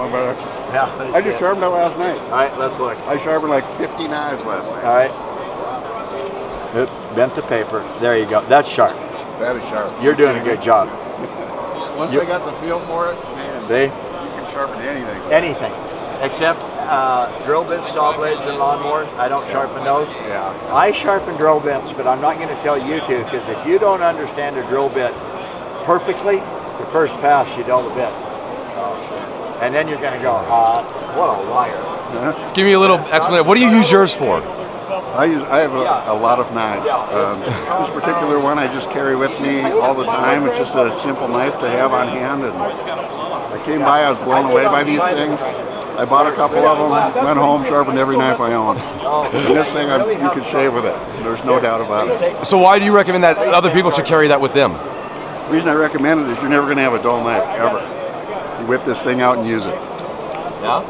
One better. Yeah. I just sharpened it last night. All right, let's look. I sharpened like 50 knives last night. All right. Oop, bent the paper. There you go. That's sharp. That is sharp. You're doing a good job. Once You- I got the feel for it, man, See? you can sharpen anything. Anything. Except uh, drill bits, saw blades, and lawnmowers. I don't sharpen those. Yeah. I sharpen drill bits, but I'm not going to tell you to because if you don't understand a drill bit perfectly, the first pass you dull the bit. And then you're going to go, uh, what a liar. Give me a little explanation. What do you use yours for? I use I have a, a lot of knives. Um, this particular one I just carry with me all the time. It's just a simple knife to have on hand. And I came by, I was blown away by these things. I bought a couple of them, went home, sharpened every knife I own. And this thing, I, you can shave with it. There's no doubt about it. So why do you recommend that other people should carry that with them? The reason I recommend it is you're never going to have a dull knife ever. Whip this thing out and use it. Yeah?